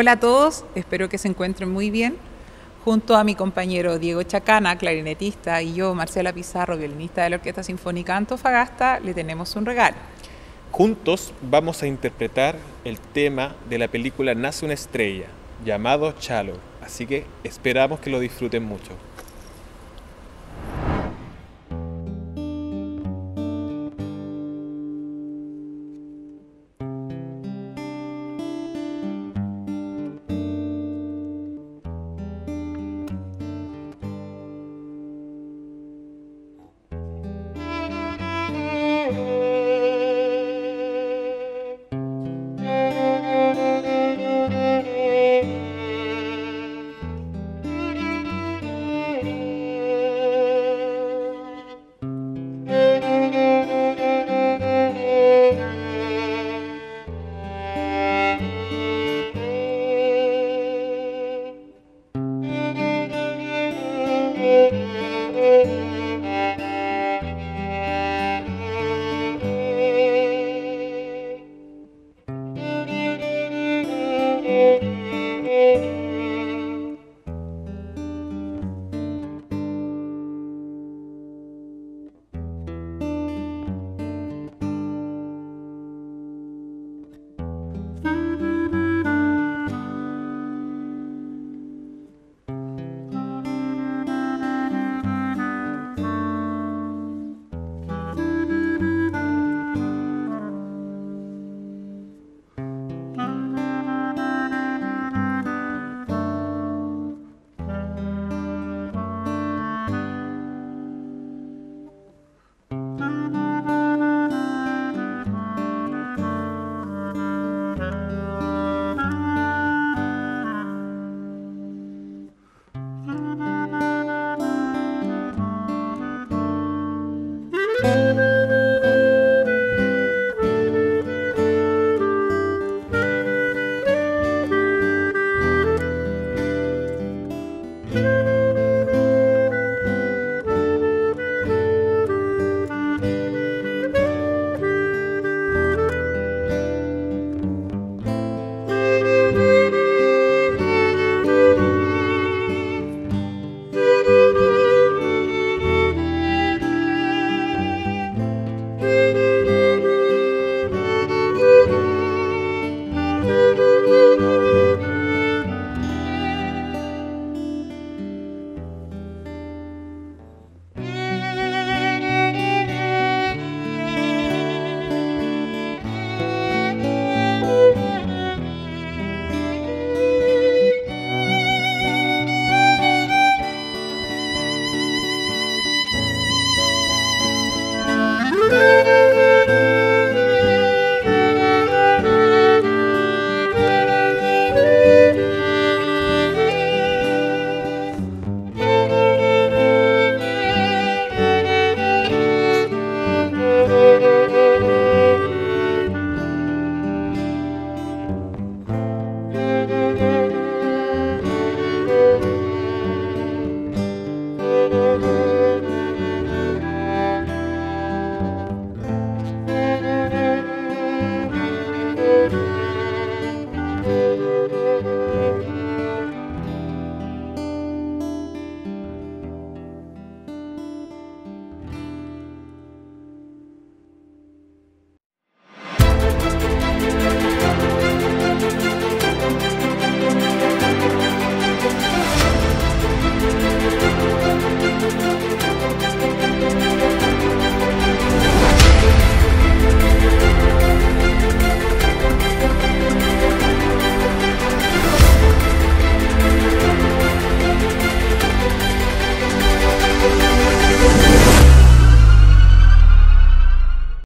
Hola a todos, espero que se encuentren muy bien. Junto a mi compañero Diego Chacana, clarinetista, y yo, Marcela Pizarro, violinista de la Orquesta Sinfónica Antofagasta, le tenemos un regalo. Juntos vamos a interpretar el tema de la película Nace una estrella, llamado Chalo, así que esperamos que lo disfruten mucho.